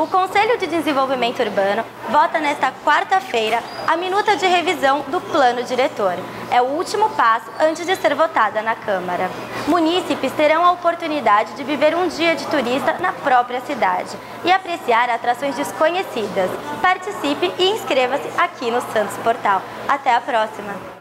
O Conselho de Desenvolvimento Urbano vota nesta quarta-feira a minuta de revisão do plano diretor. É o último passo antes de ser votada na Câmara. Munícipes terão a oportunidade de viver um dia de turista na própria cidade e apreciar atrações desconhecidas. Participe e inscreva-se aqui no Santos Portal. Até a próxima!